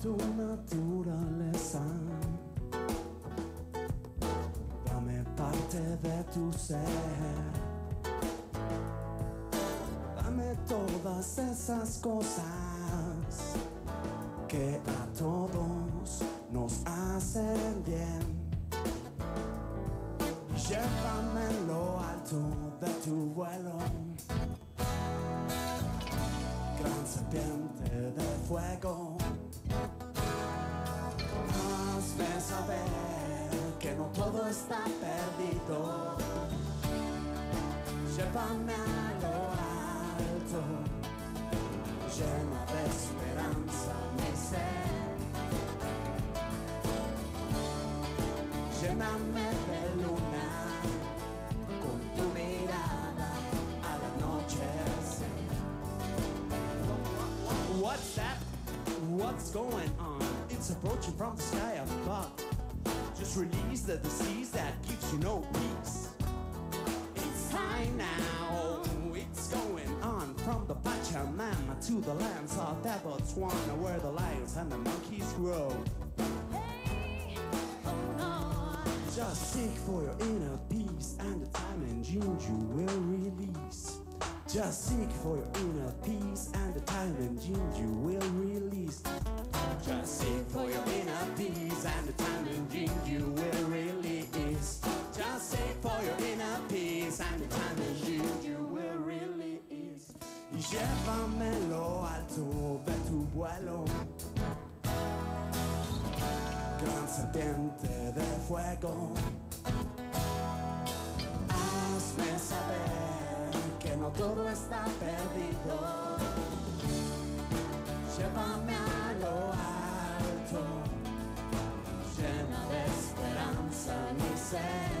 tu naturaleza. Dame parte de tu ser. Dame todas esas cosas que a todos nos hacen bien. Llévame en lo alto de tu vuelo. Gran serpiente de fuego. Todo perdido. Llévame a lo alto, de esperanza mi ser. Lléname de luna con tu mirada. What's that? What's going on? It's approaching from the sky above. Just release the disease that gives you no peace. It's time now. It's going on from the Pachamama to the lands of the Botswana where the lions and the monkeys grow. Just seek for your inner peace and the time and June you will release. Just seek for your inner peace and the time and June you will release. Release. Y llévame en lo alto de tu vuelo. gran serpiente de fuego. Hazme saber que no todo está perdido. Llévame a lo alto, llena de esperanza mi ser.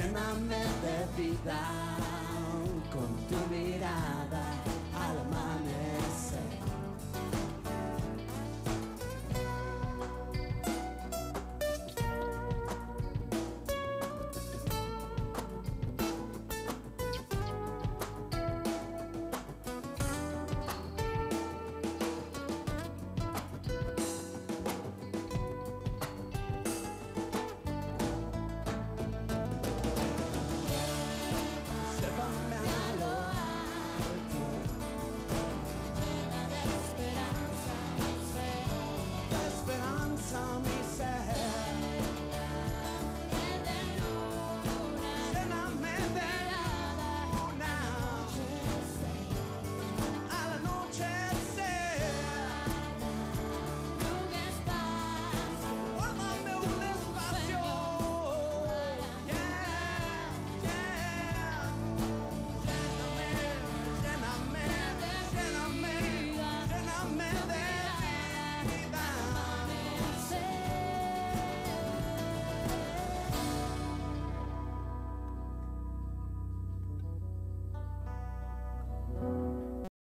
Lléname de vida con tu mirada